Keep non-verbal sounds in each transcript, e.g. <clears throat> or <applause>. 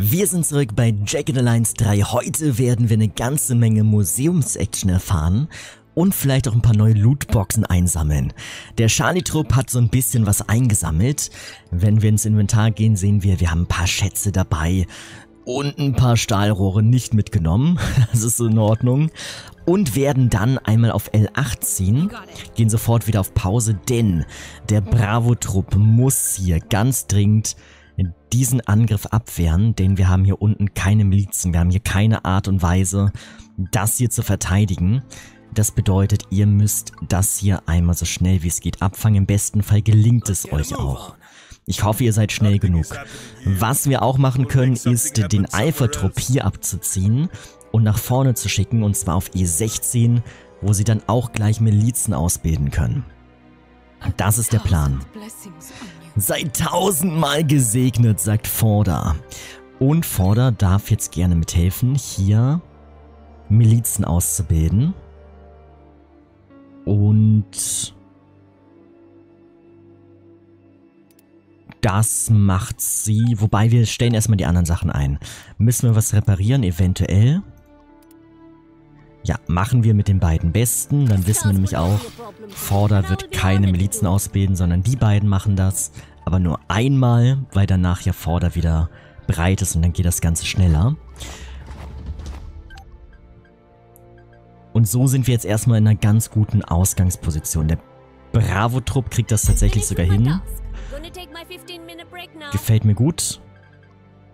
Wir sind zurück bei in Alliance 3. Heute werden wir eine ganze Menge Museumsaction erfahren und vielleicht auch ein paar neue Lootboxen einsammeln. Der Charlie-Trupp hat so ein bisschen was eingesammelt. Wenn wir ins Inventar gehen, sehen wir, wir haben ein paar Schätze dabei und ein paar Stahlrohre nicht mitgenommen. <laughs> Das ist so in Ordnung. Und werden dann einmal auf L8 ziehen, gehen sofort wieder auf Pause, denn der Bravo-Trupp muss hier ganz dringend diesen Angriff abwehren, denn wir haben hier unten keine Milizen, wir haben hier keine Art und Weise, das hier zu verteidigen. Das bedeutet, ihr müsst das hier einmal so schnell wie es geht abfangen. Im besten Fall gelingt es euch auch. Ich hoffe, ihr seid schnell genug. Was wir auch machen können, ist den Alpha-Trupp hier abzuziehen und nach vorne zu schicken, und zwar auf E16, wo sie dann auch gleich Milizen ausbilden können. Das ist der Plan. Sei tausendmal gesegnet, sagt Forder. Und Forder darf jetzt gerne mithelfen, hier Milizen auszubilden. Und das macht sie, wobei wir stellen erstmal die anderen Sachen ein. Müssen wir was reparieren, eventuell? Ja, machen wir mit den beiden Besten. Dann wissen wir nämlich auch, Forder wird keine Milizen ausbilden, sondern die beiden machen das. Aber nur einmal, weil danach ja Forder wieder breit ist und dann geht das Ganze schneller. Und so sind wir jetzt erstmal in einer ganz guten Ausgangsposition. Der Bravo-Trupp kriegt das tatsächlich sogar hin. Gefällt mir gut.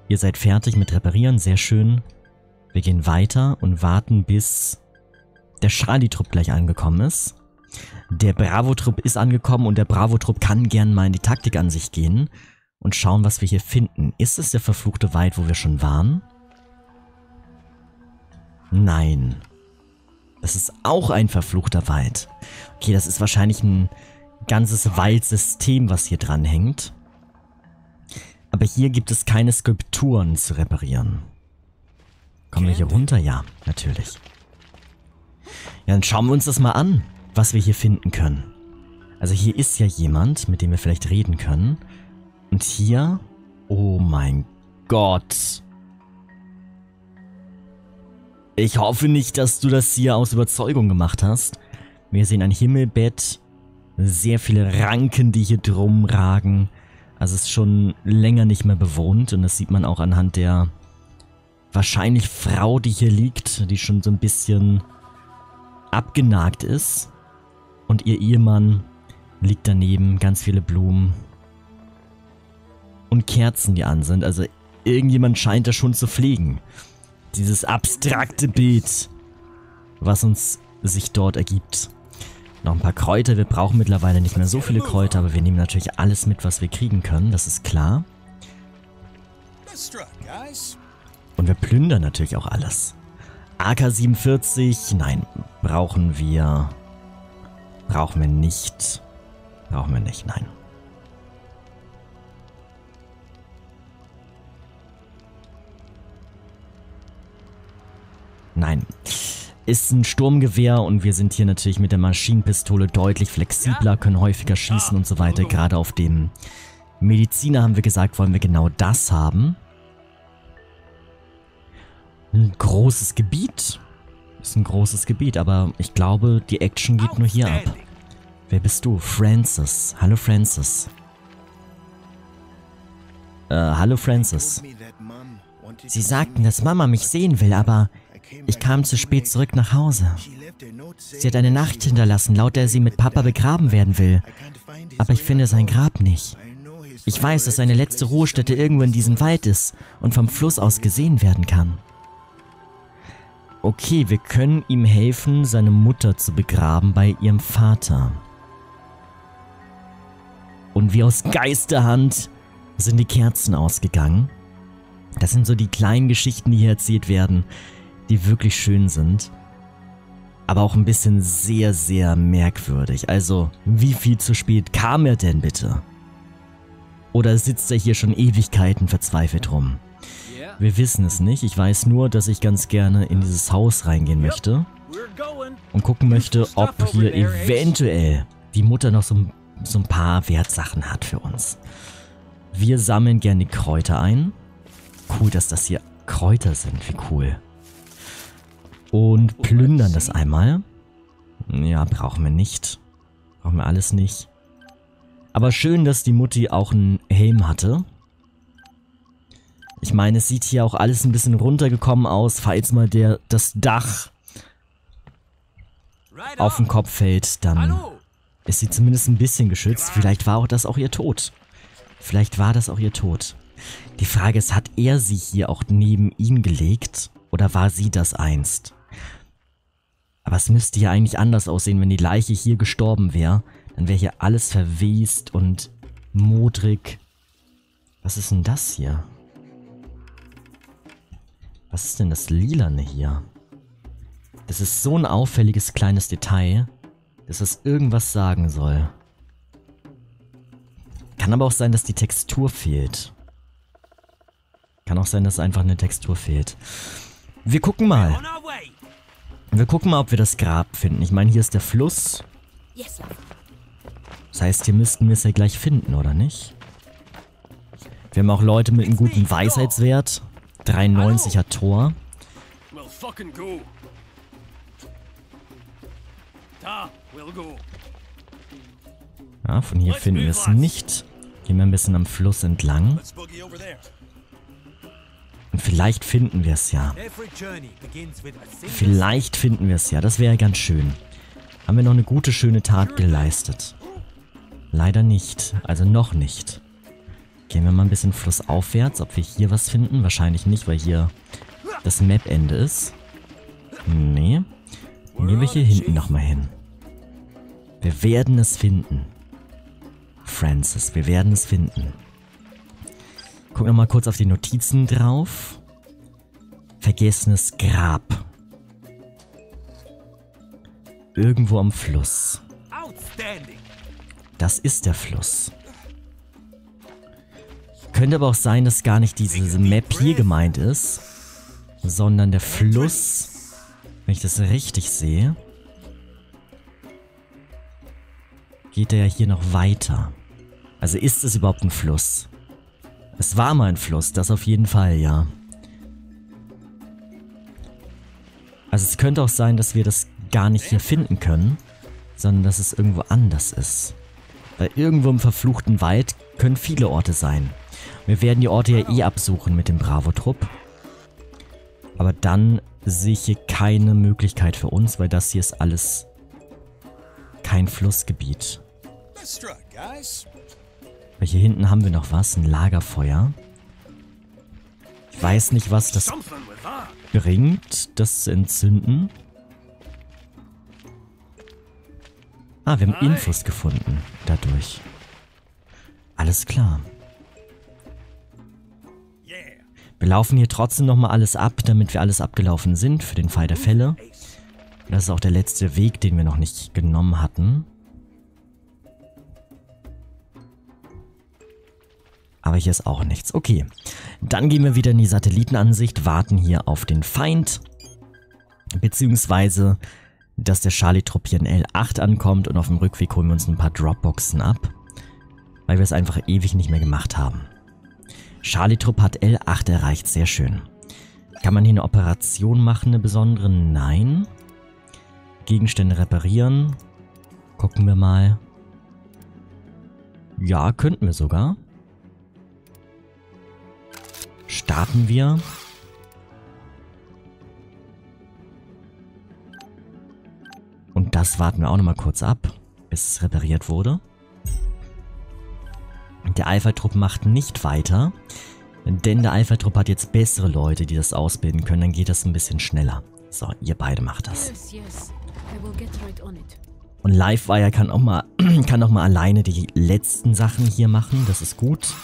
Ihr seid fertig mit Reparieren, sehr schön. Wir gehen weiter und warten bis der Charlie-Trupp gleich angekommen ist. Der Bravo-Trupp ist angekommen und der Bravo-Trupp kann gern mal in die Taktik an sich gehen und schauen, was wir hier finden. Ist es der verfluchte Wald, wo wir schon waren? Nein. Das ist auch ein verfluchter Wald. Okay, das ist wahrscheinlich ein ganzes Waldsystem, was hier dran hängt. Aber hier gibt es keine Skulpturen zu reparieren. Kommen wir hier runter? Ja, natürlich. Ja, dann schauen wir uns das mal an, was wir hier finden können. Also hier ist ja jemand, mit dem wir vielleicht reden können. Und hier... Oh mein Gott. Ich hoffe nicht, dass du das hier aus Überzeugung gemacht hast. Wir sehen ein Himmelbett, sehr viele Ranken, die hier drum ragen. Also es ist schon länger nicht mehr bewohnt und das sieht man auch anhand der wahrscheinlich Frau, die hier liegt, die schon so ein bisschen abgenagt ist und ihr Ehemann liegt daneben, ganz viele Blumen und Kerzen, die an sind. Also irgendjemand scheint das schon zu pflegen. Dieses abstrakte Bild, was uns sich dort ergibt. Noch ein paar Kräuter. Wir brauchen mittlerweile nicht mehr so viele Kräuter, aber wir nehmen natürlich alles mit, was wir kriegen können. Das ist klar. Und wir plündern natürlich auch alles. AK-47, nein, brauchen wir... Brauchen wir nicht. Brauchen wir nicht, nein. Nein. Ist ein Sturmgewehr und wir sind hier natürlich mit der Maschinenpistole deutlich flexibler, können häufiger schießen und so weiter. Gerade auf dem Mediziner haben wir gesagt, wollen wir genau das haben. Ein großes Gebiet. Ist ein großes Gebiet, aber ich glaube, die Action geht nur hier ab. Wer bist du? Francis. Hallo Francis. Äh, hallo Francis. Sie sagten, dass Mama mich sehen will, aber ich kam zu spät zurück nach Hause. Sie hat eine Nacht hinterlassen, laut der sie mit Papa begraben werden will. Aber ich finde sein Grab nicht. Ich weiß, dass seine letzte Ruhestätte irgendwo in diesem Wald ist und vom Fluss aus gesehen werden kann. Okay, wir können ihm helfen, seine Mutter zu begraben bei ihrem Vater. Und wie aus Geisterhand sind die Kerzen ausgegangen. Das sind so die kleinen Geschichten, die hier erzählt werden, die wirklich schön sind. Aber auch ein bisschen sehr, sehr merkwürdig. Also, wie viel zu spät kam er denn bitte? Oder sitzt er hier schon Ewigkeiten verzweifelt rum? Wir wissen es nicht. Ich weiß nur, dass ich ganz gerne in dieses Haus reingehen möchte. Und gucken möchte, ob hier eventuell die Mutter noch so, so ein paar Wertsachen hat für uns. Wir sammeln gerne die Kräuter ein. cool, dass das hier Kräuter sind. Wie cool. Und plündern das einmal. Ja, brauchen wir nicht. Brauchen wir alles nicht. Aber schön, dass die Mutti auch einen Helm hatte. Ich meine, es sieht hier auch alles ein bisschen runtergekommen aus, falls mal der, das Dach auf den Kopf fällt, dann ist sie zumindest ein bisschen geschützt. Vielleicht war auch das auch ihr Tod. Vielleicht war das auch ihr Tod. Die Frage ist, hat er sie hier auch neben ihn gelegt oder war sie das einst? Aber es müsste ja eigentlich anders aussehen, wenn die Leiche hier gestorben wäre. Dann wäre hier alles verwest und modrig. Was ist denn das hier? Was ist denn das Lilane hier? Das ist so ein auffälliges kleines Detail, dass es irgendwas sagen soll. Kann aber auch sein, dass die Textur fehlt. Kann auch sein, dass einfach eine Textur fehlt. Wir gucken mal. Wir gucken mal, ob wir das Grab finden. Ich meine, hier ist der Fluss. Das heißt, hier müssten wir es ja gleich finden, oder nicht? Wir haben auch Leute mit einem guten Weisheitswert. 93er Tor. Ja, von hier finden wir es nicht. Gehen wir ein bisschen am Fluss entlang. Und vielleicht finden wir es ja. Vielleicht finden wir es ja. Das wäre ganz schön. Haben wir noch eine gute, schöne Tat geleistet. Leider nicht. Also noch nicht. Gehen wir mal ein bisschen flussaufwärts, ob wir hier was finden. Wahrscheinlich nicht, weil hier das Map-Ende ist. Nee. Gehen wir hier hinten nochmal hin. Wir werden es finden. Francis, wir werden es finden. Gucken wir mal kurz auf die Notizen drauf. Vergessenes Grab. Irgendwo am Fluss. Das ist der Fluss. Könnte aber auch sein, dass gar nicht diese Map hier gemeint ist, sondern der Fluss, wenn ich das richtig sehe, geht er ja hier noch weiter. Also ist es überhaupt ein Fluss? Es war mal ein Fluss, das auf jeden Fall, ja. Also es könnte auch sein, dass wir das gar nicht hier finden können, sondern dass es irgendwo anders ist. Weil irgendwo im verfluchten Wald können viele Orte sein. Wir werden die Orte ja eh absuchen mit dem Bravo-Trupp. Aber dann sehe ich hier keine Möglichkeit für uns, weil das hier ist alles kein Flussgebiet. Weil hier hinten haben wir noch was, ein Lagerfeuer. Ich weiß nicht, was das bringt, das zu entzünden. Ah, wir haben Infos gefunden dadurch. Alles klar. Wir laufen hier trotzdem nochmal alles ab, damit wir alles abgelaufen sind für den Fall der Fälle. Das ist auch der letzte Weg, den wir noch nicht genommen hatten. Aber hier ist auch nichts. Okay, dann gehen wir wieder in die Satellitenansicht, warten hier auf den Feind. Beziehungsweise, dass der Charlie-Trupp hier in L8 ankommt und auf dem Rückweg holen wir uns ein paar Dropboxen ab. Weil wir es einfach ewig nicht mehr gemacht haben. Charlie-Trupp hat L8 erreicht, sehr schön. Kann man hier eine Operation machen, eine besondere? Nein. Gegenstände reparieren. Gucken wir mal. Ja, könnten wir sogar. Starten wir. Und das warten wir auch nochmal kurz ab, bis es repariert wurde. Der Alpha-Trupp macht nicht weiter, denn der Alpha-Trupp hat jetzt bessere Leute, die das ausbilden können. Dann geht das ein bisschen schneller. So, ihr beide macht das. Und Livewire kann auch mal, <clears throat> kann auch mal alleine die letzten Sachen hier machen. Das ist gut.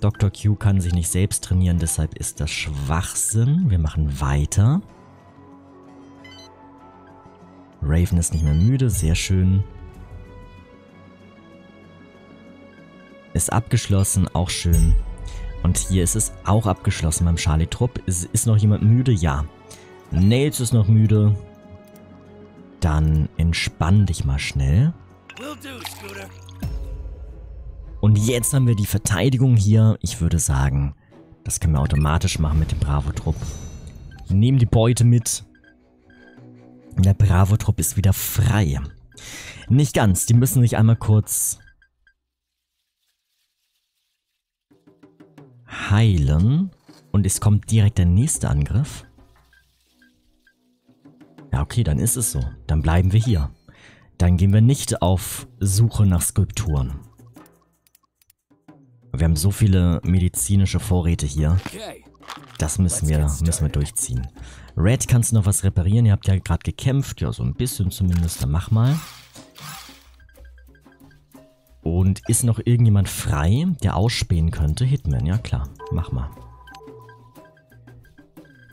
Dr. Q kann sich nicht selbst trainieren, deshalb ist das Schwachsinn. Wir machen weiter. Raven ist nicht mehr müde, sehr schön. Ist abgeschlossen, auch schön. Und hier ist es auch abgeschlossen beim Charlie-Trupp. Ist, ist noch jemand müde? Ja. Nails ist noch müde. Dann entspann dich mal schnell. Und jetzt haben wir die Verteidigung hier. Ich würde sagen, Das können wir automatisch machen mit dem Bravo-Trupp. Nehmen die Beute mit. Der Bravo-Trupp ist wieder frei. Nicht ganz, die müssen sich einmal kurz heilen. Und es kommt direkt der nächste Angriff. Ja, okay, dann ist es so. Dann bleiben wir hier. Dann gehen wir nicht auf Suche nach Skulpturen. Wir haben so viele medizinische Vorräte hier. Das müssen wir, müssen wir durchziehen. Red, kannst du noch was reparieren? Ihr habt ja gerade gekämpft. Ja, so ein bisschen zumindest. Dann mach mal. Und ist noch irgendjemand frei, der ausspähen könnte? Hitman, ja klar. Mach mal.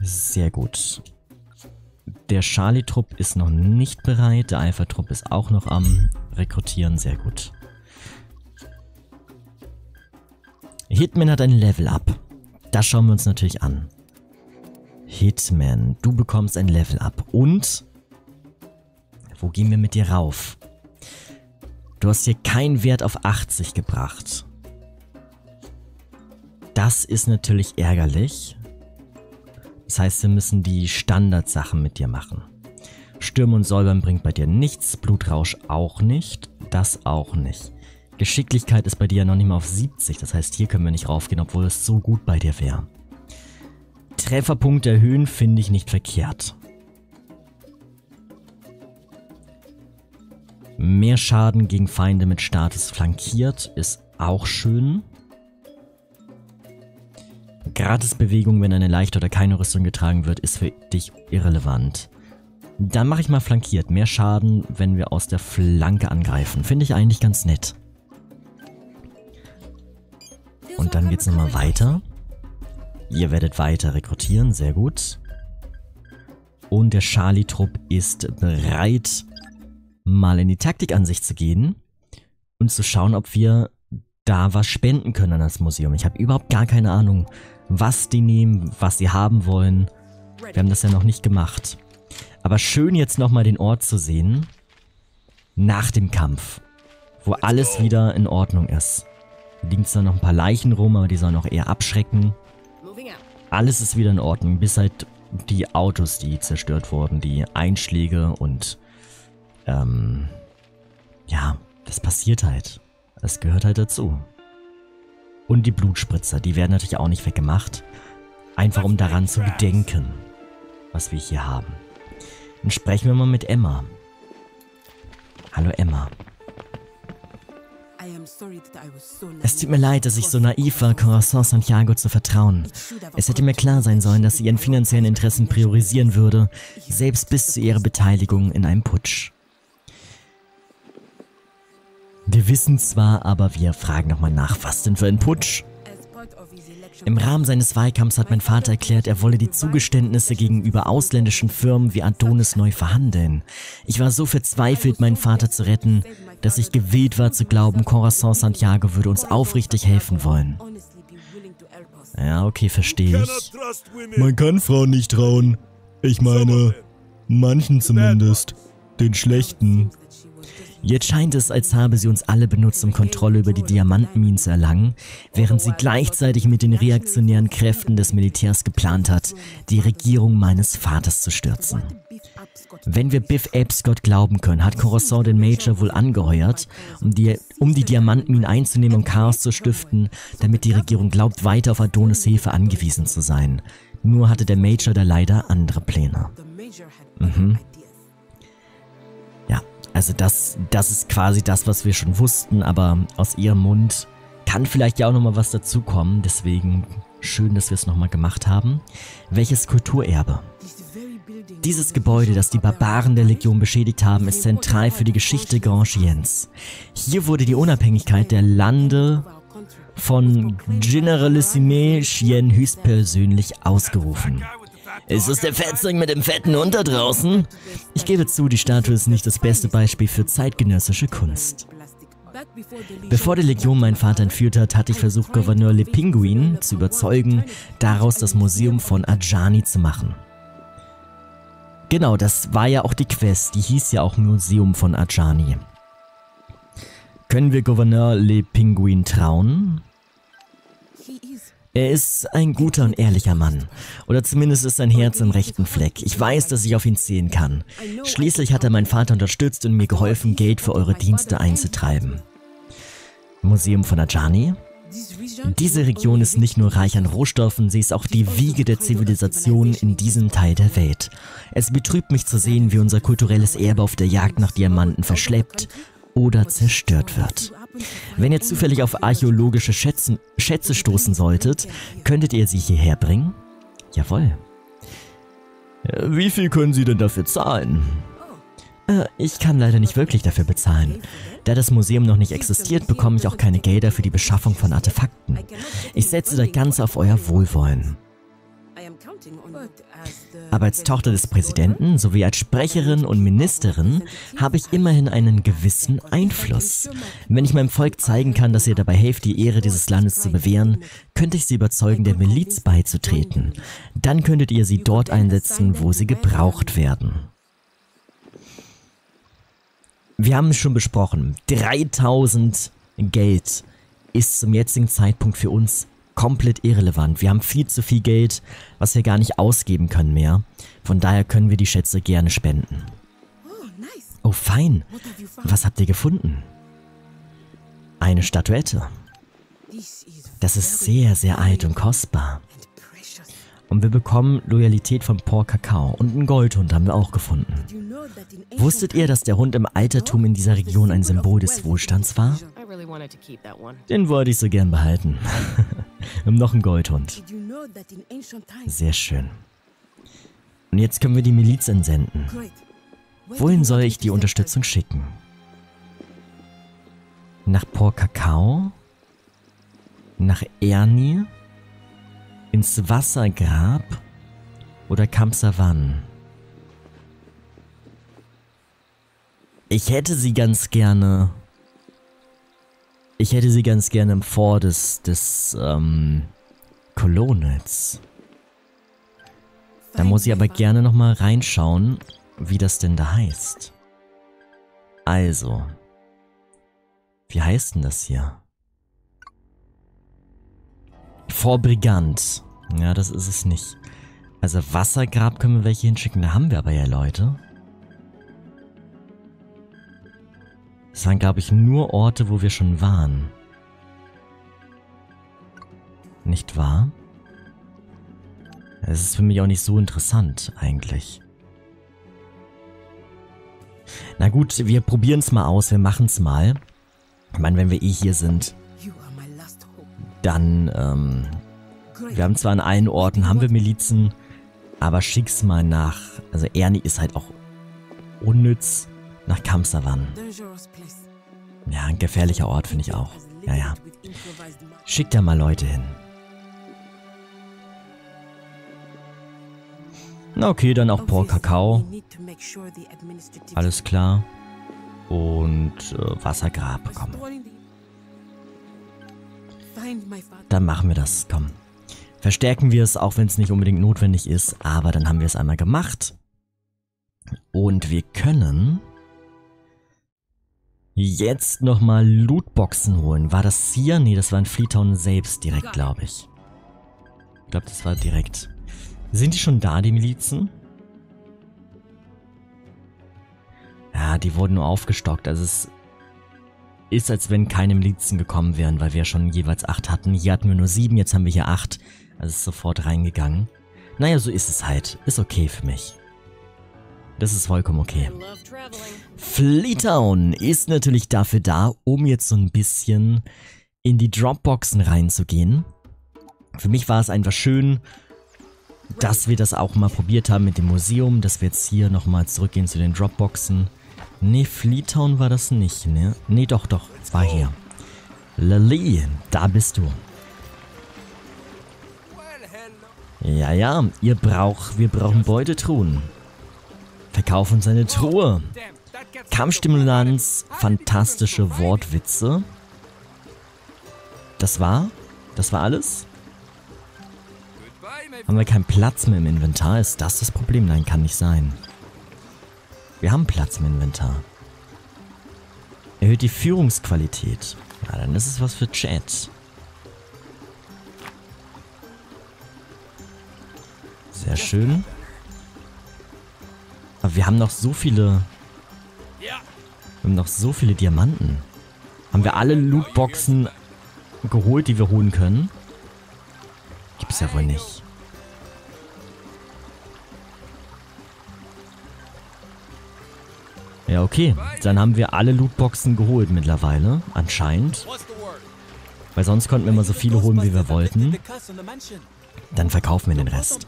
Sehr gut. Der Charlie-Trupp ist noch nicht bereit. Der Alpha-Trupp ist auch noch am Rekrutieren. Sehr gut. Hitman hat ein Level-Up. Das schauen wir uns natürlich an. Hitman, du bekommst ein Level-Up. Und... Wo gehen wir mit dir rauf? Du hast hier keinen Wert auf 80 gebracht. Das ist natürlich ärgerlich. Das heißt, wir müssen die Standardsachen mit dir machen. Stürmen und Säubern bringt bei dir nichts, Blutrausch auch nicht, das auch nicht. Geschicklichkeit ist bei dir ja noch nicht mal auf 70, das heißt, hier können wir nicht raufgehen, obwohl es so gut bei dir wäre. Trefferpunkt erhöhen finde ich nicht verkehrt. Mehr Schaden gegen Feinde mit Status flankiert ist auch schön. Gratisbewegung, wenn eine leichte oder keine Rüstung getragen wird, ist für dich irrelevant. Dann mache ich mal flankiert. Mehr Schaden, wenn wir aus der Flanke angreifen. Finde ich eigentlich ganz nett. Und dann geht es nochmal weiter. Ihr werdet weiter rekrutieren, sehr gut. Und der Charlie-Trupp ist bereit, mal in die Taktikansicht zu gehen und zu schauen, ob wir da was spenden können an das Museum. Ich habe überhaupt gar keine Ahnung, was die nehmen, was sie haben wollen. Wir haben das ja noch nicht gemacht. Aber schön jetzt nochmal den Ort zu sehen. Nach dem Kampf. Wo alles wieder in Ordnung ist. Da liegen zwar noch ein paar Leichen rum, aber die sollen auch eher abschrecken. Alles ist wieder in Ordnung, bis halt die Autos, die zerstört wurden, die Einschläge und ähm, ja, das passiert halt. Das gehört halt dazu. Und die Blutspritzer, die werden natürlich auch nicht weggemacht. Einfach um daran zu gedenken, was wir hier haben. Dann sprechen wir mal mit Emma. Hallo Emma. Es tut mir leid, dass ich so naiv war, Corazon Santiago zu vertrauen. Es hätte mir klar sein sollen, dass sie ihren finanziellen Interessen priorisieren würde, selbst bis zu ihrer Beteiligung in einem Putsch. Wir wissen zwar, aber wir fragen nochmal nach, was denn für ein Putsch? Im Rahmen seines Wahlkampfs hat mein Vater erklärt, er wolle die Zugeständnisse gegenüber ausländischen Firmen wie Adonis neu verhandeln. Ich war so verzweifelt, meinen Vater zu retten, dass ich gewillt war zu glauben, Corazon Santiago würde uns aufrichtig helfen wollen. Ja, okay, verstehe ich. Man kann Frauen nicht trauen. Ich meine, manchen zumindest. Den schlechten. Jetzt scheint es, als habe sie uns alle benutzt, um Kontrolle über die Diamantenminen zu erlangen, während sie gleichzeitig mit den reaktionären Kräften des Militärs geplant hat, die Regierung meines Vaters zu stürzen. Wenn wir Biff Apescott glauben können, hat Coruscant den Major wohl angeheuert, um die, um die Diamantenminen einzunehmen und Chaos zu stiften, damit die Regierung glaubt, weiter auf Adonis Hilfe angewiesen zu sein. Nur hatte der Major da leider andere Pläne. Mhm. Also das, das ist quasi das, was wir schon wussten, aber aus ihrem Mund kann vielleicht ja auch nochmal was dazukommen, deswegen schön, dass wir es nochmal gemacht haben. Welches Kulturerbe? Dieses Gebäude, das die Barbaren der Legion beschädigt haben, ist zentral für die Geschichte Grangiens. Hier wurde die Unabhängigkeit der Lande von Generalissime Chien höchstpersönlich ausgerufen. Ist es der Fetzling mit dem fetten Hund da draußen? Ich gebe zu, die Statue ist nicht das beste Beispiel für zeitgenössische Kunst. Bevor die Legion meinen Vater entführt hat, hatte ich versucht, Gouverneur Le Pinguin zu überzeugen, daraus das Museum von Ajani zu machen. Genau, das war ja auch die Quest, die hieß ja auch Museum von Ajani. Können wir Gouverneur Le Pinguin trauen? Er ist ein guter und ehrlicher Mann. Oder zumindest ist sein Herz im rechten Fleck. Ich weiß, dass ich auf ihn zählen kann. Schließlich hat er meinen Vater unterstützt und mir geholfen, Geld für eure Dienste einzutreiben. Museum von Ajani? Diese Region ist nicht nur reich an Rohstoffen, sie ist auch die Wiege der Zivilisation in diesem Teil der Welt. Es betrübt mich zu sehen, wie unser kulturelles Erbe auf der Jagd nach Diamanten verschleppt oder zerstört wird. Wenn ihr zufällig auf archäologische Schätzen, Schätze stoßen solltet, könntet ihr sie hierher bringen? Jawohl. Wie viel können Sie denn dafür zahlen? Äh, ich kann leider nicht wirklich dafür bezahlen. Da das Museum noch nicht existiert, bekomme ich auch keine Gelder für die Beschaffung von Artefakten. Ich setze da ganz auf euer Wohlwollen. Aber als Tochter des Präsidenten sowie als Sprecherin und Ministerin habe ich immerhin einen gewissen Einfluss. Wenn ich meinem Volk zeigen kann, dass ihr dabei helft, die Ehre dieses Landes zu bewähren, könnte ich sie überzeugen, der Miliz beizutreten. Dann könntet ihr sie dort einsetzen, wo sie gebraucht werden. Wir haben es schon besprochen. 3000 Geld ist zum jetzigen Zeitpunkt für uns komplett irrelevant. Wir haben viel zu viel Geld, was wir gar nicht ausgeben können mehr. Von daher können wir die Schätze gerne spenden. Oh, fein. Was habt ihr gefunden? Eine Statuette. Das ist sehr, sehr alt und kostbar. Und wir bekommen Loyalität von Port Kakao und einen Goldhund haben wir auch gefunden. Wusstet ihr, dass der Hund im Altertum in dieser Region ein Symbol des Wohlstands war? Den wollte ich so gern behalten. wir <laughs> haben noch einen Goldhund. Sehr schön. Und jetzt können wir die Miliz entsenden. Wohin soll ich die Unterstützung schicken? Nach Port Kakao? Nach Ernie? Ins Wassergrab? Oder Kamsavan? Ich hätte sie ganz gerne. Ich hätte sie ganz gerne im Fort des, des, ähm, Colonels. Da muss ich aber gerne nochmal reinschauen, wie das denn da heißt. Also. Wie heißt denn das hier? Vorbrigant. Ja, das ist es nicht. Also Wassergrab können wir welche hinschicken. Da haben wir aber ja Leute. Das waren, glaube ich, nur Orte, wo wir schon waren. Nicht wahr? Es ist für mich auch nicht so interessant, eigentlich. Na gut, wir probieren es mal aus, wir machen es mal. Ich meine, wenn wir eh hier sind, dann, ähm, wir haben zwar an allen Orten, haben wir Milizen, aber schick's mal nach, also Ernie ist halt auch unnütz, nach Kamsavan. Ja, ein gefährlicher Ort finde ich auch. Ja, ja. Schick da mal Leute hin. Okay, dann auch Port Kakao. Alles klar. Und äh, Wassergrab, komm. Dann machen wir das, komm. Verstärken wir es, auch wenn es nicht unbedingt notwendig ist, aber dann haben wir es einmal gemacht. Und wir können jetzt nochmal Lootboxen holen. War das hier? Nee, das war in Freetown selbst direkt, glaube ich. Ich glaube, das war direkt. Sind die schon da, die Milizen? Ja, die wurden nur aufgestockt. Also es ist, als wenn keine Milizen gekommen wären, weil wir schon jeweils acht hatten. Hier hatten wir nur sieben, jetzt haben wir hier acht. Also ist sofort reingegangen. Naja, so ist es halt. Ist okay für mich. Das ist vollkommen okay. Fleetown ist natürlich dafür da, um jetzt so ein bisschen in die Dropboxen reinzugehen. Für mich war es einfach schön, dass wir das auch mal probiert haben mit dem Museum, dass wir jetzt hier nochmal zurückgehen zu den Dropboxen. Nee, Fleetown war das nicht, ne? Nee, doch, doch, es war hier. Lily, da bist du. Ja, ja, ihr braucht, wir brauchen Beutetruhen. Verkauf uns eine Truhe. Kampfstimulanz, fantastische Wortwitze. Das war? Das war alles? Haben wir keinen Platz mehr im Inventar? Ist das das Problem? Nein, kann nicht sein. Wir haben Platz im Inventar. Erhöht die Führungsqualität. Ja, dann ist es was für Chat. Sehr schön. Aber wir haben noch so viele... Wir haben noch so viele Diamanten. Haben wir alle Lootboxen geholt, die wir holen können? Gibt's ja wohl nicht. Ja, okay. Dann haben wir alle Lootboxen geholt mittlerweile. Anscheinend. Weil sonst konnten wir mal so viele holen, wie wir wollten. Dann verkaufen wir den Rest.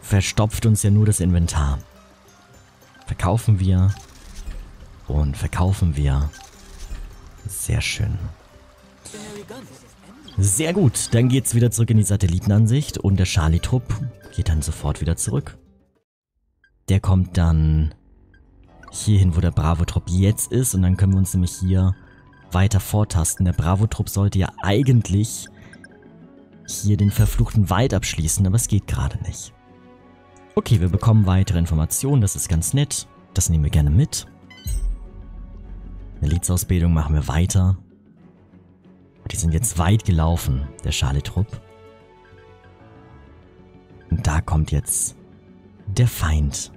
Verstopft uns ja nur das Inventar. Verkaufen wir. Und verkaufen wir. Sehr schön. Sehr gut, dann geht's wieder zurück in die Satellitenansicht und der Charlie-Trupp geht dann sofort wieder zurück. Der kommt dann hierhin, wo der Bravo-Trupp jetzt ist und dann können wir uns nämlich hier weiter vortasten. Der Bravo-Trupp sollte ja eigentlich hier den verfluchten Wald abschließen, aber es geht gerade nicht. Okay, wir bekommen weitere Informationen, das ist ganz nett. Das nehmen wir gerne mit. Milizausbildung machen wir weiter. Die sind jetzt weit gelaufen, der Schale-Trupp. Und da kommt jetzt der Feind.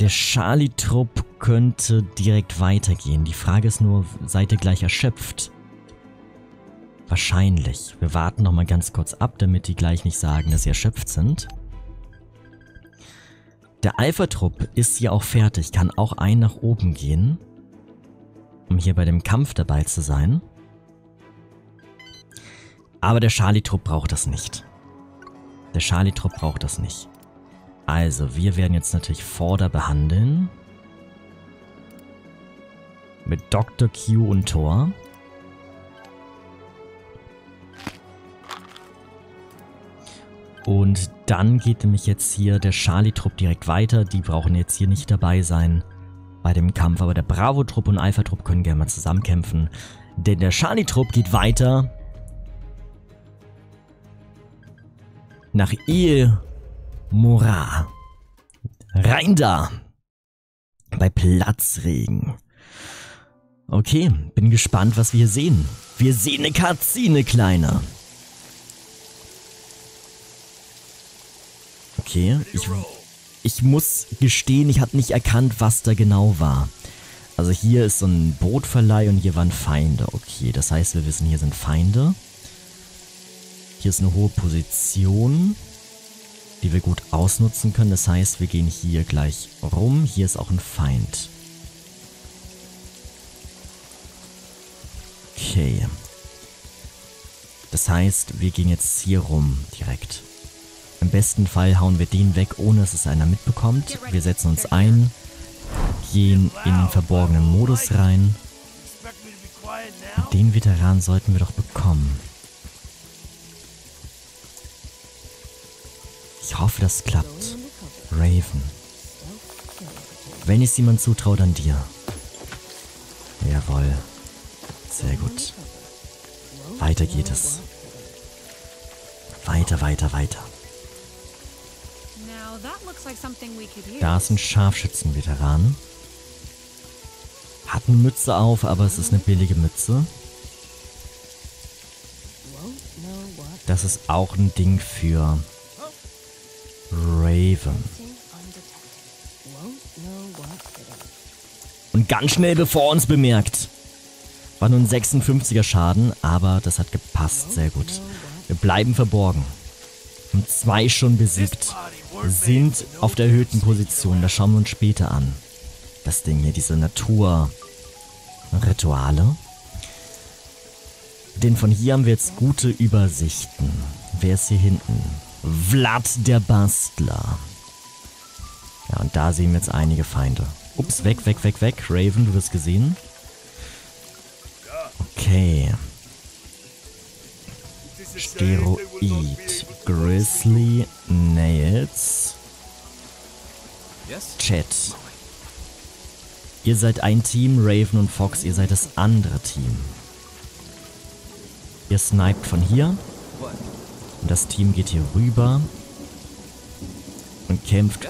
Der Charlie-Trupp könnte direkt weitergehen. Die Frage ist nur, seid ihr gleich erschöpft? Wahrscheinlich. Wir warten noch mal ganz kurz ab, damit die gleich nicht sagen, dass sie erschöpft sind. Der Alpha-Trupp ist hier auch fertig, kann auch ein nach oben gehen, um hier bei dem Kampf dabei zu sein. Aber der Charlie-Trupp braucht das nicht. Der Charlie-Trupp braucht das nicht. Also, wir werden jetzt natürlich Vorder behandeln. Mit Dr. Q und Thor. Und dann geht nämlich jetzt hier der Charlie-Trupp direkt weiter. Die brauchen jetzt hier nicht dabei sein bei dem Kampf. Aber der Bravo-Trupp und Alpha-Trupp können gerne mal zusammenkämpfen. Denn der Charlie-Trupp geht weiter nach Il Mora. Rein da. Bei Platzregen. Okay, bin gespannt, was wir hier sehen. Wir sehen eine Cutscene, Kleiner. Okay, ich, ich muss gestehen, ich habe nicht erkannt, was da genau war. Also hier ist so ein Bootverleih und hier waren Feinde. Okay, das heißt, wir wissen, hier sind Feinde. Hier ist eine hohe Position, die wir gut ausnutzen können. Das heißt, wir gehen hier gleich rum. Hier ist auch ein Feind. Okay. Das heißt, wir gehen jetzt hier rum direkt. Im besten Fall hauen wir den weg, ohne dass es einer mitbekommt. Wir setzen uns ein, gehen in den verborgenen Modus rein. Und den Veteran sollten wir doch bekommen. Ich hoffe, das klappt. Raven. Wenn ich es jemand zutraue, dann dir. Jawohl. Sehr gut. Weiter geht es. Weiter, weiter, weiter. Da ist ein Scharfschützenveteran. Hat eine Mütze auf, aber es ist eine billige Mütze. Das ist auch ein Ding für Raven. Und ganz schnell bevor uns bemerkt. War nur ein 56er Schaden, aber das hat gepasst. Sehr gut. Wir bleiben verborgen. Haben zwei schon besiegt sind auf der erhöhten Position. Das schauen wir uns später an. Das Ding hier, diese Naturrituale. Denn von hier haben wir jetzt gute Übersichten. Wer ist hier hinten? Vlad der Bastler. Ja, und da sehen wir jetzt einige Feinde. Ups, weg, weg, weg, weg. Raven, du wirst gesehen. Okay. Steroid. Grizzly Nails. Chat. Ihr seid ein Team, Raven und Fox, ihr seid das andere Team. Ihr sniped von hier. Und das Team geht hier rüber. Und kämpft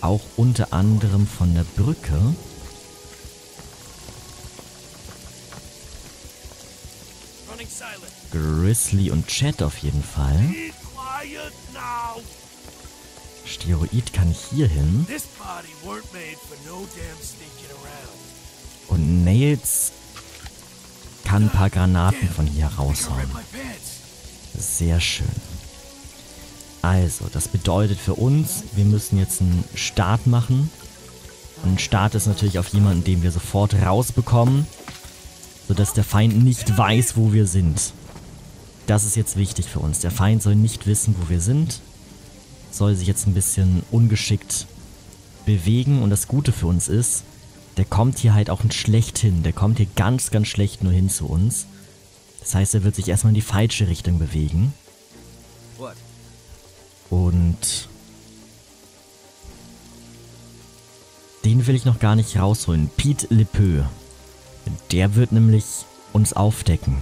auch unter anderem von der Brücke. Grizzly und Chat auf jeden Fall. Steroid kann hier hin. Und Nails kann ein paar Granaten von hier raushauen. Sehr schön. Also, das bedeutet für uns, wir müssen jetzt einen Start machen. Und ein Start ist natürlich auf jemanden, den wir sofort rausbekommen, sodass der Feind nicht weiß, wo wir sind. Das ist jetzt wichtig für uns. Der Feind soll nicht wissen, wo wir sind, soll sich jetzt ein bisschen ungeschickt bewegen. Und das Gute für uns ist, der kommt hier halt auch nicht schlecht hin. Der kommt hier ganz, ganz schlecht nur hin zu uns. Das heißt, er wird sich erstmal in die falsche Richtung bewegen. Und den will ich noch gar nicht rausholen. Pete Lepeu. Der wird nämlich uns aufdecken.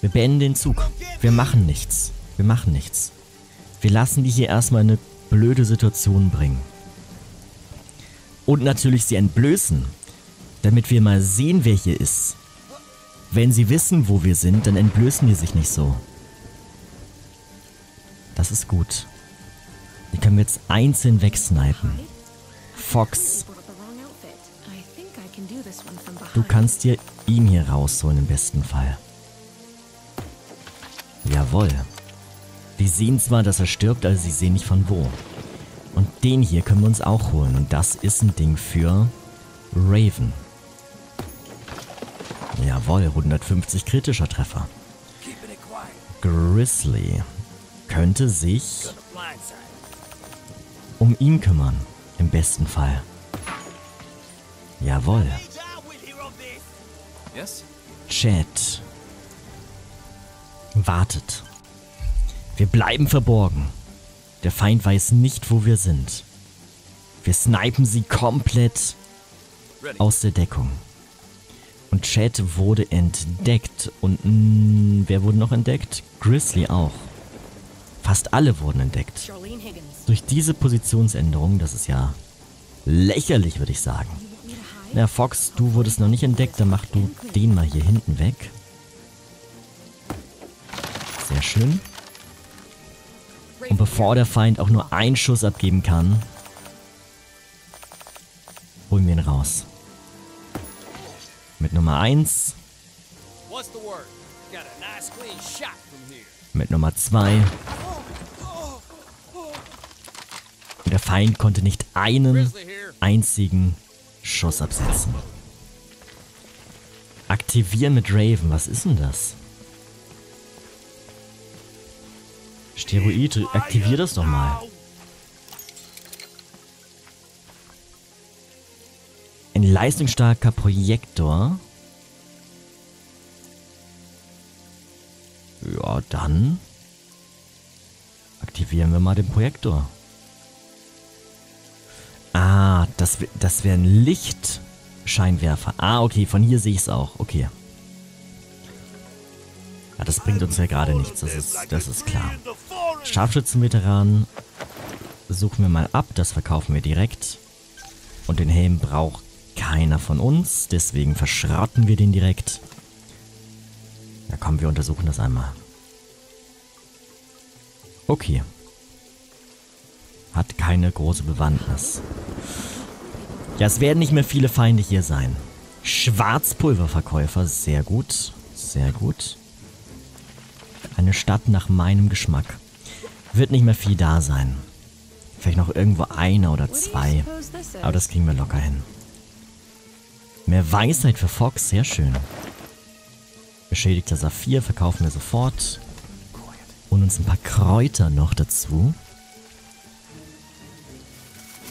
Wir beenden den Zug. Wir machen nichts. Wir machen nichts. Wir lassen die hier erstmal in eine blöde Situation bringen. Und natürlich sie entblößen, damit wir mal sehen, wer hier ist. Wenn sie wissen, wo wir sind, dann entblößen die sich nicht so. Das ist gut. Die können wir jetzt einzeln wegsnipen. Fox, du kannst dir ihn hier rausholen im besten Fall. Jawohl. Die sehen zwar, dass er stirbt, aber sie sehen nicht von wo. Und den hier können wir uns auch holen. Und das ist ein Ding für Raven. Jawohl, 150 kritischer Treffer. Grizzly könnte sich um ihn kümmern. Im besten Fall. Jawohl. Chat. Wartet. Wir bleiben verborgen. Der Feind weiß nicht, wo wir sind. Wir snipen sie komplett aus der Deckung. Und Chat wurde entdeckt. Und mh, mm, wer wurde noch entdeckt? Grizzly auch. Fast alle wurden entdeckt. Durch diese Positionsänderung, das ist ja lächerlich, würde ich sagen. Na, Fox, du wurdest noch nicht entdeckt, dann mach du den mal hier hinten weg. Sehr schön. Und bevor der Feind auch nur einen Schuss abgeben kann, holen wir ihn raus. Mit Nummer 1. Mit Nummer 2. Der Feind konnte nicht einen einzigen Schuss absetzen. Aktivieren mit Raven, was ist denn das? Steroid, aktivier das doch mal. Ein leistungsstarker Projektor. Ja, dann aktivieren wir mal den Projektor. Das, das wäre ein Lichtscheinwerfer. Ah, okay, von hier sehe ich es auch. Okay. Ja, das bringt uns ja gerade nichts, das ist, das ist klar. Scharfschützenveteran suchen wir mal ab, das verkaufen wir direkt. Und den Helm braucht keiner von uns, deswegen verschrotten wir den direkt. Ja komm, wir untersuchen das einmal. Okay. Hat keine große Bewandtnis. Ja, es werden nicht mehr viele Feinde hier sein. Schwarzpulververkäufer, sehr gut. Sehr gut. Eine Stadt nach meinem Geschmack. Wird nicht mehr viel da sein. Vielleicht noch irgendwo einer oder zwei. Aber das kriegen wir locker hin. Mehr Weisheit für Fox, sehr schön. Beschädigter Saphir verkaufen wir sofort. Und uns ein paar Kräuter noch dazu.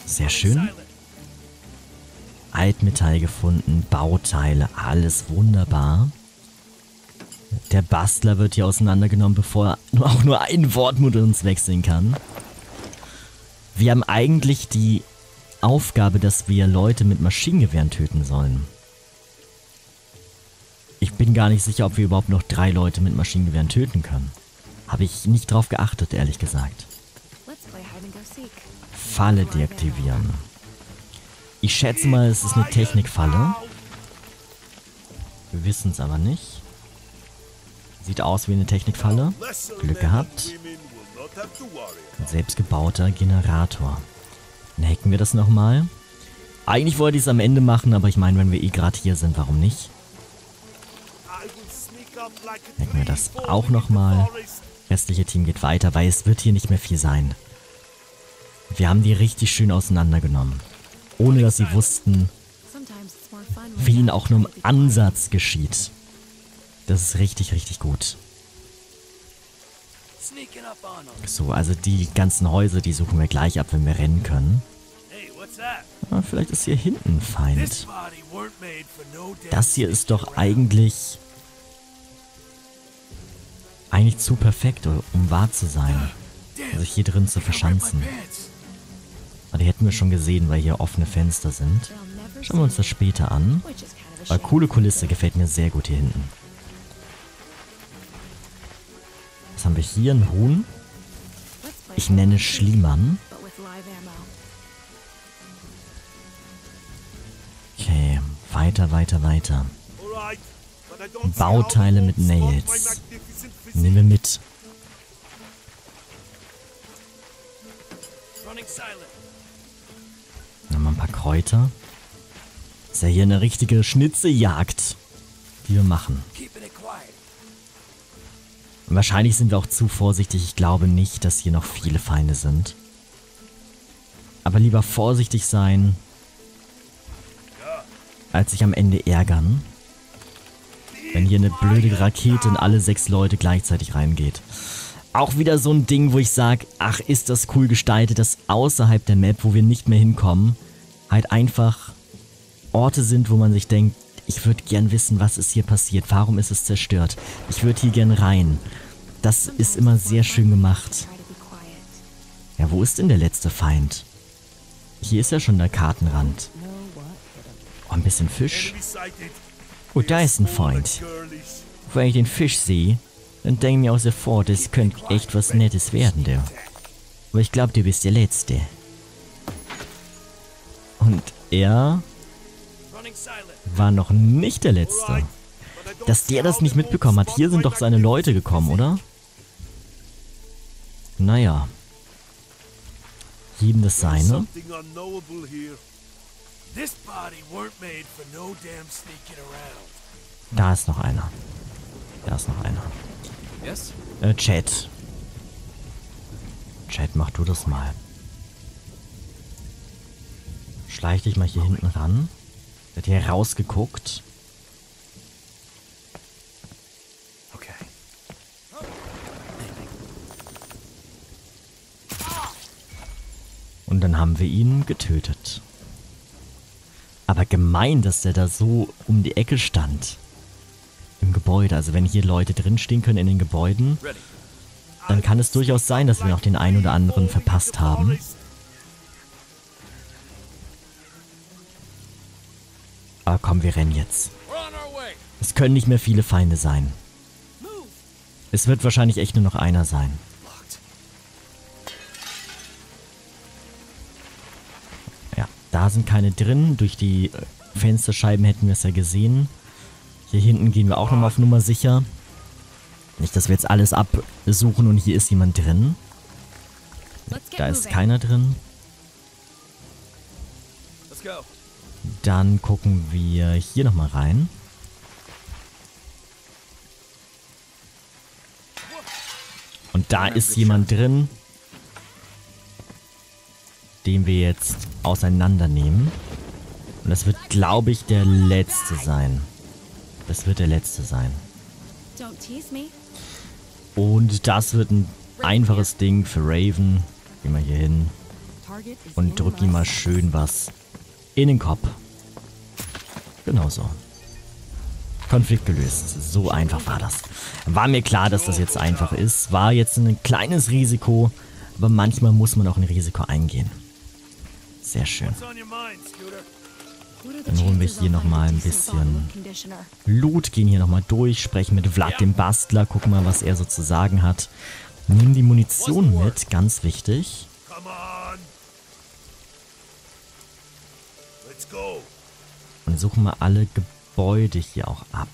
Sehr schön. Altmetall gefunden, Bauteile, alles wunderbar. Der Bastler wird hier auseinandergenommen, bevor er auch nur ein Wort mit uns wechseln kann. Wir haben eigentlich die Aufgabe, dass wir Leute mit Maschinengewehren töten sollen. Ich bin gar nicht sicher, ob wir überhaupt noch drei Leute mit Maschinengewehren töten können. Habe ich nicht drauf geachtet, ehrlich gesagt. Falle deaktivieren. Ich schätze mal, es ist eine Technikfalle. Wir wissen es aber nicht. Sieht aus wie eine Technikfalle. Glück gehabt. Ein selbstgebauter Generator. Dann hacken wir das nochmal. Eigentlich wollte ich es am Ende machen, aber ich meine, wenn wir eh gerade hier sind, warum nicht? Hacken wir das auch nochmal. Restliche Team geht weiter, weil es wird hier nicht mehr viel sein. Wir haben die richtig schön auseinandergenommen. Ohne dass sie wussten, wie ihnen auch nur im Ansatz geschieht. Das ist richtig, richtig gut. So, also die ganzen Häuser, die suchen wir gleich ab, wenn wir rennen können. Ah, vielleicht ist hier hinten ein Feind. Das hier ist doch eigentlich... Eigentlich zu perfekt, um wahr zu sein. Sich hier drin zu verschanzen. Aber die hätten wir schon gesehen, weil hier offene Fenster sind. Schauen wir uns das später an. Aber coole Kulisse, gefällt mir sehr gut hier hinten. Was haben wir hier? Ein Huhn? Ich nenne Schliemann. Okay, weiter, weiter, weiter. Bauteile mit Nails. Nehmen wir mit. Nochmal ein paar Kräuter. Ist ja hier eine richtige Schnitzejagd, die wir machen. Wahrscheinlich sind wir auch zu vorsichtig. Ich glaube nicht, dass hier noch viele Feinde sind. Aber lieber vorsichtig sein, als sich am Ende ärgern. Wenn hier eine blöde Rakete in alle sechs Leute gleichzeitig reingeht. Auch wieder so ein Ding, wo ich sage, ach, ist das cool gestaltet, dass außerhalb der Map, wo wir nicht mehr hinkommen, halt einfach Orte sind, wo man sich denkt, ich würde gern wissen, was ist hier passiert, warum ist es zerstört. Ich würde hier gern rein. Das ist immer sehr schön gemacht. Ja, wo ist denn der letzte Feind? Hier ist ja schon der Kartenrand. Oh, ein bisschen Fisch. Oh, da ist ein Feind. Wenn ich den Fisch sehe, dann denke ich mir auch sofort, es könnte echt was Nettes werden, der. Aber ich glaube, du bist der Letzte. Und er war noch nicht der Letzte. Dass der das nicht mitbekommen hat. Hier sind doch seine Leute gekommen, oder? Naja. Jedem das seine. Da ist noch einer. Da ist noch einer. Äh, Chat. Chat, mach du das mal. Schleich dich mal hier hinten ran. Wird hier rausgeguckt. Okay. Und dann haben wir ihn getötet. Aber gemein, dass der da so um die Ecke stand. Im Gebäude. Also wenn hier Leute drinstehen können in den Gebäuden, dann kann es durchaus sein, dass wir noch den einen oder anderen verpasst haben. Aber komm, wir rennen jetzt. Es können nicht mehr viele Feinde sein. Es wird wahrscheinlich echt nur noch einer sein. Ja, da sind keine drin. Durch die äh, Fensterscheiben hätten wir es ja gesehen. Hier hinten gehen wir auch nochmal auf Nummer sicher. Nicht, dass wir jetzt alles absuchen und hier ist jemand drin. Da ist keiner drin. Dann gucken wir hier nochmal rein. Und da ist jemand drin, den wir jetzt auseinandernehmen. Und das wird, glaube ich, der letzte sein. Das wird der letzte sein. Und das wird ein einfaches Ding für Raven. Gehen wir hier hin und drück ihm mal schön was in den Kopf. Genau so. Konflikt gelöst. So einfach war das. War mir klar, dass das jetzt einfach ist. War jetzt ein kleines Risiko, aber manchmal muss man auch ein Risiko eingehen. Sehr schön. Dann holen wir hier nochmal ein bisschen Loot, gehen hier nochmal durch, sprechen mit Vlad dem Bastler, gucken mal, was er so zu sagen hat. Nehmen die Munition mit, ganz wichtig. Und suchen mal alle Gebäude hier auch ab.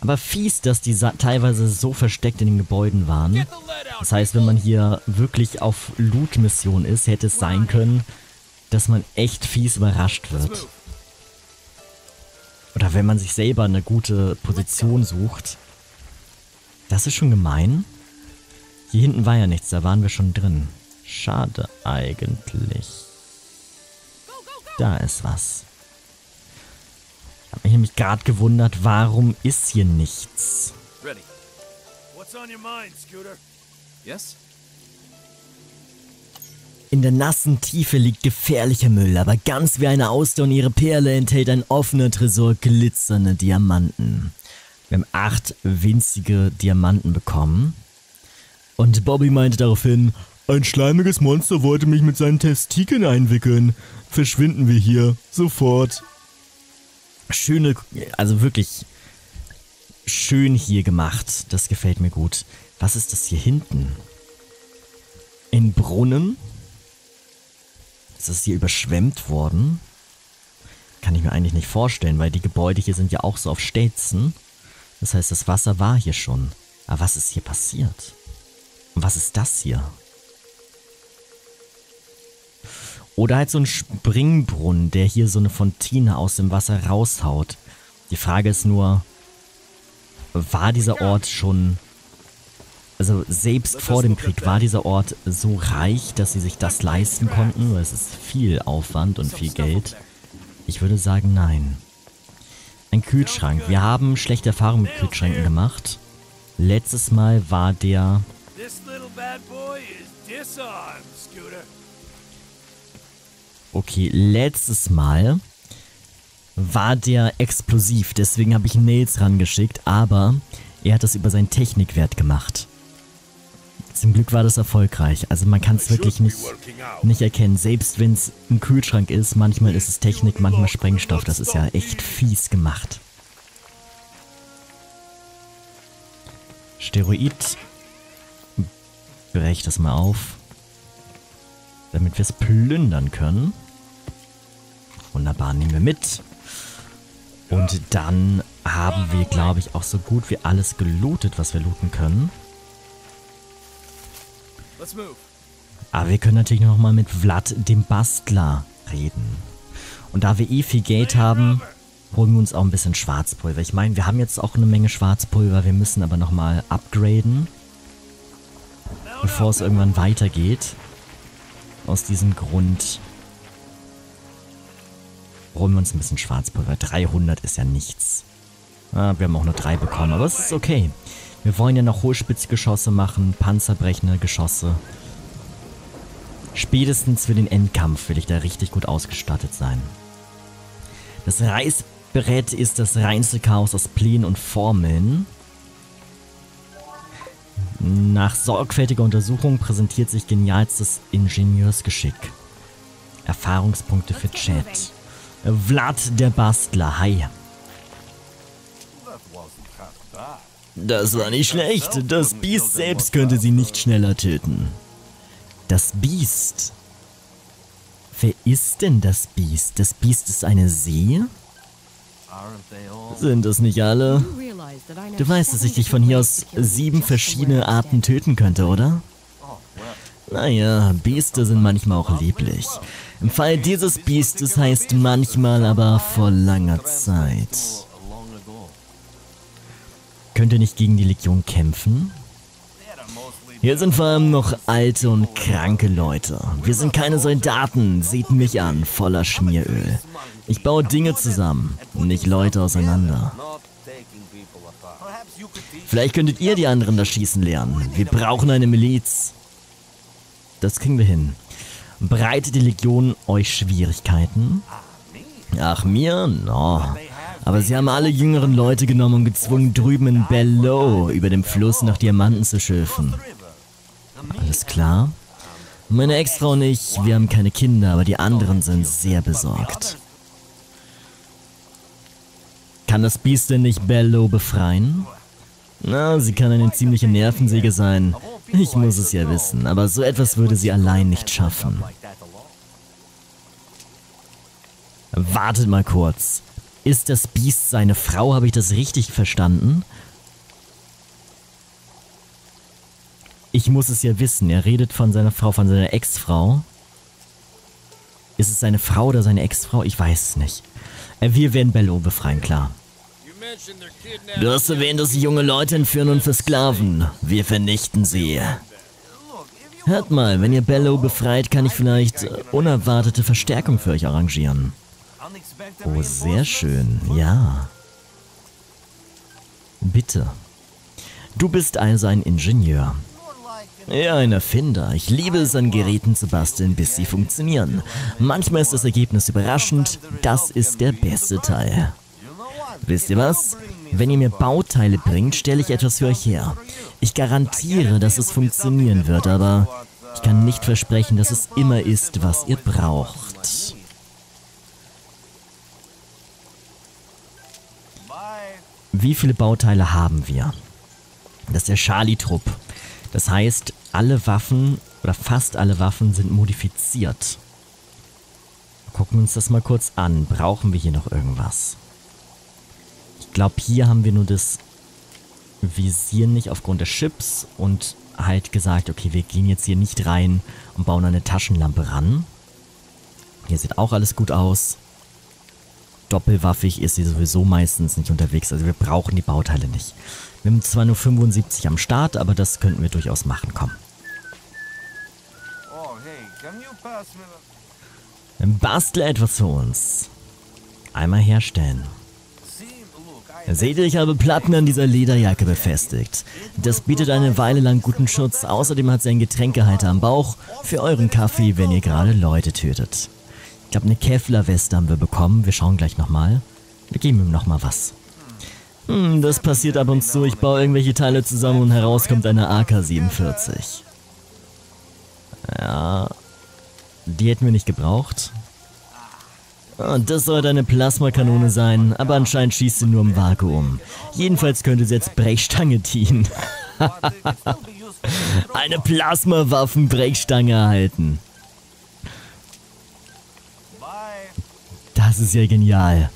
Aber fies, dass die teilweise so versteckt in den Gebäuden waren. Das heißt, wenn man hier wirklich auf Loot-Mission ist, hätte es sein können, dass man echt fies überrascht wird. Oder wenn man sich selber eine gute Position sucht. Das ist schon gemein. Hier hinten war ja nichts, da waren wir schon drin. Schade eigentlich. Da ist was. Ich habe mich nämlich gerade gewundert, warum ist hier nichts? Ready. What's on your mind, Scooter? Yes? In der nassen Tiefe liegt gefährlicher Müll, aber ganz wie eine Auster und ihre Perle enthält ein offener Tresor glitzernde Diamanten. Wir haben acht winzige Diamanten bekommen. Und Bobby meinte daraufhin, ein schleimiges Monster wollte mich mit seinen Testikeln einwickeln. Verschwinden wir hier, sofort. Schöne, also wirklich schön hier gemacht. Das gefällt mir gut. Was ist das hier hinten? Ein Brunnen? Ist das hier überschwemmt worden? Kann ich mir eigentlich nicht vorstellen, weil die Gebäude hier sind ja auch so auf Stelzen. Das heißt, das Wasser war hier schon. Aber was ist hier passiert? Und was ist das hier? Oder halt so ein Springbrunnen, der hier so eine Fontäne aus dem Wasser raushaut. Die Frage ist nur, war dieser Ort schon... Also selbst vor dem Krieg war dieser Ort so reich, dass sie sich das leisten konnten? Weil es ist viel Aufwand und viel Geld. Ich würde sagen, nein. Ein Kühlschrank. Wir haben schlechte Erfahrungen mit Kühlschränken gemacht. Letztes Mal war der... Okay, letztes Mal war der explosiv, deswegen habe ich Nails rangeschickt, aber er hat das über seinen Technikwert gemacht. Zum Glück war das erfolgreich, also man kann es wirklich nicht, nicht erkennen. Selbst wenn es ein Kühlschrank ist, manchmal ist es Technik, manchmal Sprengstoff, das ist ja echt fies gemacht. Steroid. Brech das mal auf. Damit wir es plündern können. Wunderbar, nehmen wir mit. Und dann haben wir, glaube ich, auch so gut wie alles gelootet, was wir looten können. Aber wir können natürlich noch mal mit Vlad, dem Bastler, reden. Und da wir eh viel Geld haben, holen wir uns auch ein bisschen Schwarzpulver. Ich meine, wir haben jetzt auch eine Menge Schwarzpulver, wir müssen aber noch mal upgraden, bevor es irgendwann weitergeht. Aus diesem Grund holen wir uns ein bisschen Schwarzpulver. 300 ist ja nichts. Ah, wir haben auch nur drei bekommen, aber es ist okay. Wir wollen ja noch Hohlspitzgeschosse machen, panzerbrechende Geschosse. Spätestens für den Endkampf will ich da richtig gut ausgestattet sein. Das Reißbrett ist das reinste Chaos aus Plänen und Formeln. Nach sorgfältiger Untersuchung präsentiert sich genialstes Ingenieursgeschick. Erfahrungspunkte für Chat. Vlad der Bastler, hi. Das war nicht schlecht. Das Biest selbst könnte sie nicht schneller töten. Das Biest? Wer ist denn das Biest? Das Biest ist eine See? Sind es nicht alle? Du weißt, dass ich dich von hier aus sieben verschiedene Arten töten könnte, oder? Naja, Bieste sind manchmal auch lieblich. Im Fall dieses Biestes heißt manchmal aber vor langer Zeit. Könnt ihr nicht gegen die Legion kämpfen? Hier sind vor allem noch alte und kranke Leute. Wir sind keine Soldaten, seht mich an, voller Schmieröl. Ich baue Dinge zusammen, nicht Leute auseinander. Vielleicht könntet ihr die anderen das Schießen lernen. Wir brauchen eine Miliz. Das kriegen wir hin. Bereitet die Legion euch Schwierigkeiten? Ach, mir? No. Aber sie haben alle jüngeren Leute genommen und gezwungen, drüben in Bellow über dem Fluss nach Diamanten zu schiffen. Alles klar? Meine Ex-Frau und ich, wir haben keine Kinder, aber die anderen sind sehr besorgt. Kann das Biest denn nicht Bellow befreien? Na, sie kann eine ziemliche Nervensäge sein. Ich muss es ja wissen, aber so etwas würde sie allein nicht schaffen. Wartet mal kurz. Ist das Biest seine Frau? Habe ich das richtig verstanden? Ich muss es ja wissen. Er redet von seiner Frau, von seiner Ex-Frau. Ist es seine Frau oder seine Ex-Frau? Ich weiß es nicht. Äh, Wir werden Bello befreien, klar. Du hast erwähnt, dass sie junge Leute entführen und versklaven. Wir vernichten sie. Hört mal, wenn ihr Bello befreit, kann ich vielleicht äh, unerwartete Verstärkung für euch arrangieren. Oh, sehr schön, ja. Bitte. Du bist also ein Ingenieur. Ja, ein Erfinder. Ich liebe es, an Geräten zu basteln, bis sie funktionieren. Manchmal ist das Ergebnis überraschend. Das ist der beste Teil. Wisst ihr was? Wenn ihr mir Bauteile bringt, stelle ich etwas für euch her. Ich garantiere, dass es funktionieren wird, aber ich kann nicht versprechen, dass es immer ist, was ihr braucht. Wie viele Bauteile haben wir? Das ist der Charlie-Trupp. Das heißt, alle Waffen oder fast alle Waffen sind modifiziert. Gucken wir uns das mal kurz an. Brauchen wir hier noch irgendwas? Ich glaube, hier haben wir nur das Visier nicht aufgrund der Chips und halt gesagt, okay, wir gehen jetzt hier nicht rein und bauen eine Taschenlampe ran. Hier sieht auch alles gut aus. Doppelwaffig ist sie sowieso meistens nicht unterwegs, also wir brauchen die Bauteile nicht. Wir haben zwar nur 75 am Start, aber das könnten wir durchaus machen, komm. Oh, hey, can you pass me the... Dann bastle etwas für uns. Einmal herstellen. Seht ihr, ich habe Platten an dieser Lederjacke befestigt. Das bietet eine Weile lang guten Schutz. Außerdem hat sie einen Getränkehalter am Bauch für euren Kaffee, wenn ihr gerade Leute tötet. Ich glaube, eine Kevlar-Weste haben wir bekommen. Wir schauen gleich nochmal. Wir geben ihm nochmal was. Hm, das passiert ab und zu. Ich baue irgendwelche Teile zusammen und heraus kommt eine AK-47. Ja, die hätten wir nicht gebraucht. Ah, Das sollte eine Plasmakanone sein, aber anscheinend schießt sie nur im Vakuum. Jedenfalls könnte sie jetzt Brechstange dienen. <laughs> Eine Plasmawaffen-Brechstange erhalten. Das ist ja genial.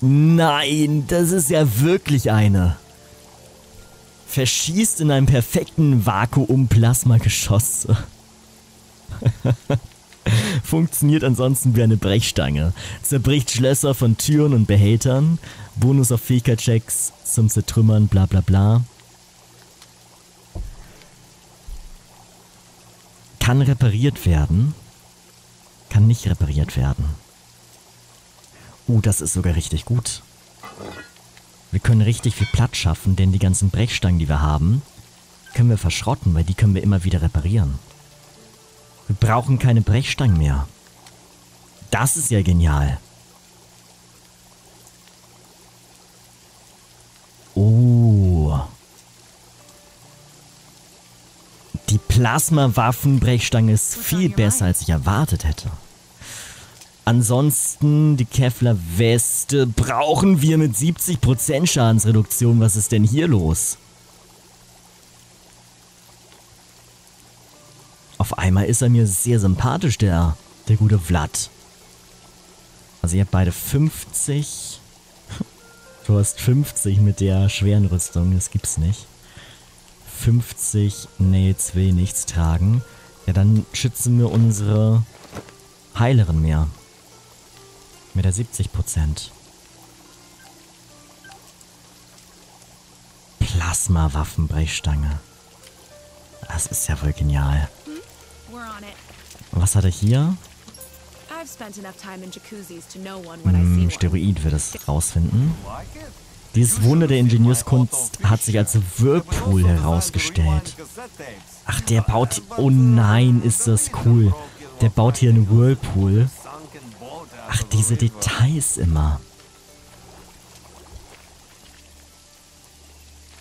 Nein, das ist ja wirklich eine. Verschießt in einem perfekten Vakuum-Plasmageschoss. <laughs> <laughs> Funktioniert ansonsten wie eine Brechstange. Zerbricht Schlösser von Türen und Behältern. Bonus auf Fähigkeitschecks zum Zertrümmern, bla bla bla. Kann repariert werden. Kann nicht repariert werden. Oh, das ist sogar richtig gut. Wir können richtig viel Platz schaffen, denn die ganzen Brechstangen, die wir haben, können wir verschrotten, weil die können wir immer wieder reparieren. Wir brauchen keine Brechstangen mehr. Das ist ja genial. Oh. Die Plasma-Waffen-Brechstange ist viel besser, als ich erwartet hätte. Ansonsten, die Kevlar-Weste brauchen wir mit 70% Schadensreduktion. Was ist denn hier los? Auf einmal ist er mir sehr sympathisch, der, der gute Vlad. Also ihr habt beide 50. <laughs> Du hast 50 mit der schweren Rüstung, das gibt's nicht. 50, nee, jetzt will nichts tragen. Ja, dann schützen wir unsere Heilerin mehr. Mit der 70%. Plasma-Waffenbrechstange. Das ist ja wohl genial. Was hat er hier? Hm. Steroid wird es rausfinden. Dieses Wunder der Ingenieurskunst hat sich als Whirlpool herausgestellt. Ach, der baut... Oh nein, ist das cool. Der baut hier einen Whirlpool. Ach, diese. Details immer.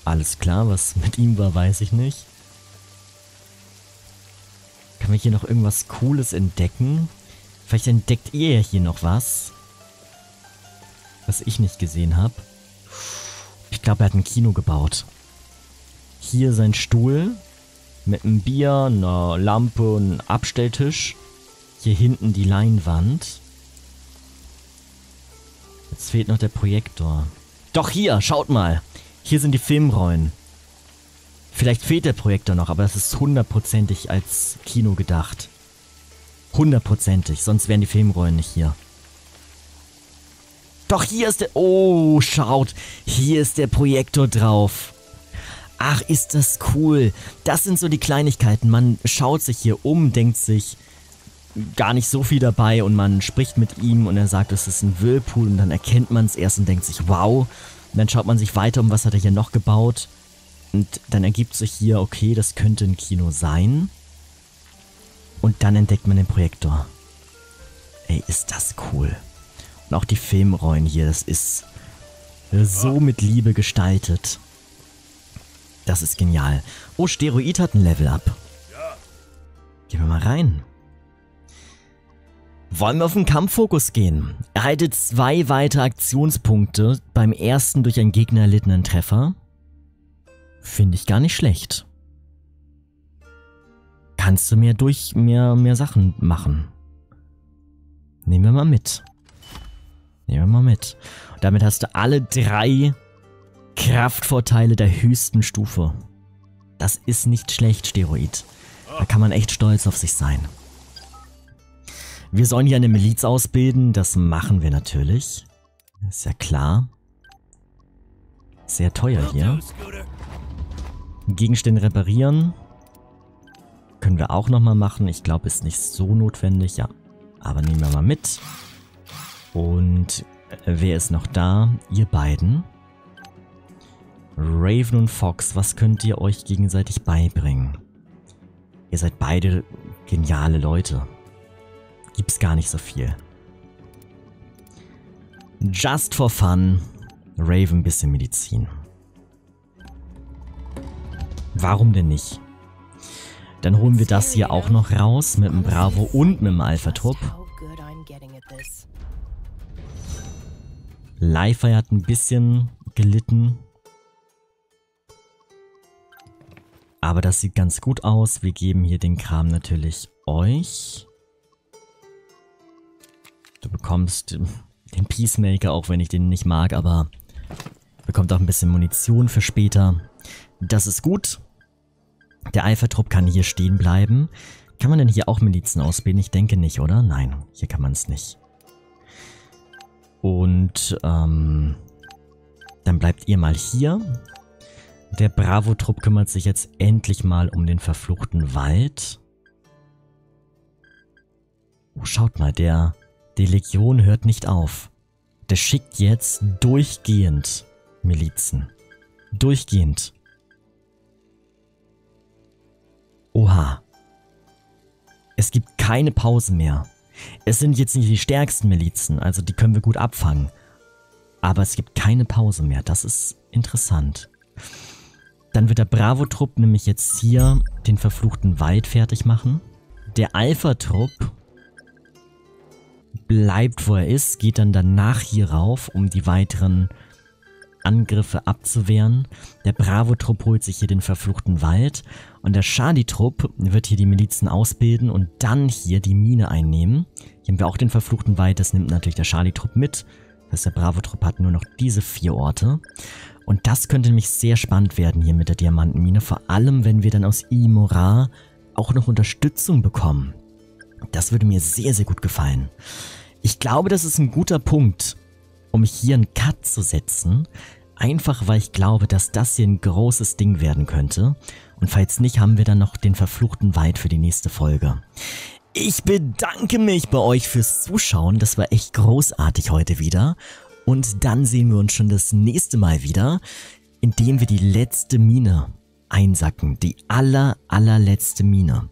Alles klar, was mit ihm war, weiß ich nicht. Kann man hier noch irgendwas Cooles entdecken? Vielleicht entdeckt ihr hier noch was. Was ich nicht gesehen habe. Ich glaube, er hat ein Kino gebaut. Hier sein Stuhl. Mit einem Bier, einer Lampe und einem Abstelltisch. Hier hinten die Leinwand. Jetzt fehlt noch der Projektor. Doch hier, schaut mal. Hier sind die Filmrollen. Vielleicht fehlt der Projektor noch, aber das ist hundertprozentig als Kino gedacht. Hundertprozentig, sonst wären die Filmrollen nicht hier. Doch hier ist der... Oh, schaut. Hier ist der Projektor drauf. Ach, ist das cool. Das sind so die Kleinigkeiten. Man schaut sich hier um, denkt sich gar nicht so viel dabei und man spricht mit ihm und er sagt, es ist ein Whirlpool und dann erkennt man es erst und denkt sich, wow. Und dann schaut man sich weiter um, was hat er hier noch gebaut. Und dann ergibt sich hier, okay, das könnte ein Kino sein. Und dann entdeckt man den Projektor. Ey, ist das cool. Und auch die Filmrollen hier, das ist so mit Liebe gestaltet. Das ist genial. Oh, Steroid hat ein Level up. Gehen wir mal rein. Wollen wir auf den Kampffokus gehen? Erhalte zwei weitere Aktionspunkte beim ersten durch einen Gegner erlittenen Treffer. Finde ich gar nicht schlecht. Kannst du mehr durch mehr, mehr Sachen machen. Nehmen wir mal mit. Nehmen wir mal mit. Und damit hast du alle drei Kraftvorteile der höchsten Stufe. Das ist nicht schlecht, Steroid. Da kann man echt stolz auf sich sein. Wir sollen hier eine Miliz ausbilden, das machen wir natürlich. Ist ja klar. Sehr teuer hier. Gegenstände reparieren. Können wir auch nochmal machen. Ich glaube, ist nicht so notwendig. Ja, aber nehmen wir mal mit. Und äh, wer ist noch da? Ihr beiden. Raven und Fox, was könnt ihr euch gegenseitig beibringen? Ihr seid beide geniale Leute. Gibt's gar nicht so viel. Just for fun. Raven bisschen Medizin. Warum denn nicht? Dann holen wir das hier auch noch raus mit dem Bravo und mit dem Alpha-Trupp. Li-Fi hat ein bisschen gelitten. Aber das sieht ganz gut aus. Wir geben hier den Kram natürlich euch. Du bekommst den Peacemaker, auch wenn ich den nicht mag, aber bekommt auch ein bisschen Munition für später. Das ist gut. Der Alpha-Trupp kann hier stehen bleiben. Kann man denn hier auch Milizen ausbilden? Ich denke nicht, oder? Nein, hier kann man es nicht. Und ähm, dann bleibt ihr mal hier. Der Bravo-Trupp kümmert sich jetzt endlich mal um den verfluchten Wald. Oh, schaut mal, der, die Legion hört nicht auf. Der schickt jetzt durchgehend Milizen. Durchgehend. Oha. Es gibt keine Pause mehr. Es sind jetzt nicht die stärksten Milizen, also die können wir gut abfangen. Aber es gibt keine Pause mehr. Das ist interessant. Dann wird der Bravo-Trupp nämlich jetzt hier den verfluchten Wald fertig machen. Der Alpha-Trupp bleibt, wo er ist, geht dann danach hier rauf, um die weiteren Angriffe abzuwehren. Der Bravo-Trupp holt sich hier den verfluchten Wald und der Charlie-Trupp wird hier die Milizen ausbilden und dann hier die Mine einnehmen. Hier haben wir auch den verfluchten Wald, das nimmt natürlich der Charlie-Trupp mit. Das heißt, der Bravo-Trupp hat nur noch diese vier Orte. Und das könnte nämlich sehr spannend werden hier mit der Diamantenmine, vor allem wenn wir dann aus Imora auch noch Unterstützung bekommen. Das würde mir sehr, sehr gut gefallen. Ich glaube, das ist ein guter Punkt, um hier einen Cut zu setzen. Einfach weil ich glaube, dass das hier ein großes Ding werden könnte. Und falls nicht, haben wir dann noch den verfluchten Wald für die nächste Folge. Ich bedanke mich bei euch fürs Zuschauen. Das war echt großartig heute wieder. Und dann sehen wir uns schon das nächste Mal wieder, indem wir die letzte Mine einsacken. Die aller, allerletzte Mine.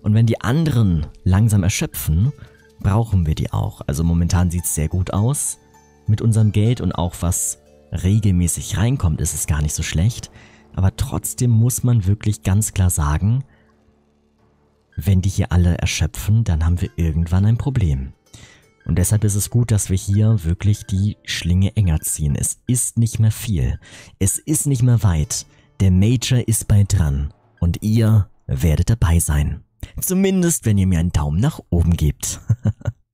Und wenn die anderen langsam erschöpfen, brauchen wir die auch. Also momentan sieht es sehr gut aus mit unserem Geld und auch was regelmäßig reinkommt, ist es gar nicht so schlecht. Aber trotzdem muss man wirklich ganz klar sagen, wenn die hier alle erschöpfen, dann haben wir irgendwann ein Problem. Und deshalb ist es gut, dass wir hier wirklich die Schlinge enger ziehen. Es ist nicht mehr viel. Es ist nicht mehr weit. Der Major ist bald dran. Und ihr werdet dabei sein. Zumindest, wenn ihr mir einen Daumen nach oben gebt. <laughs>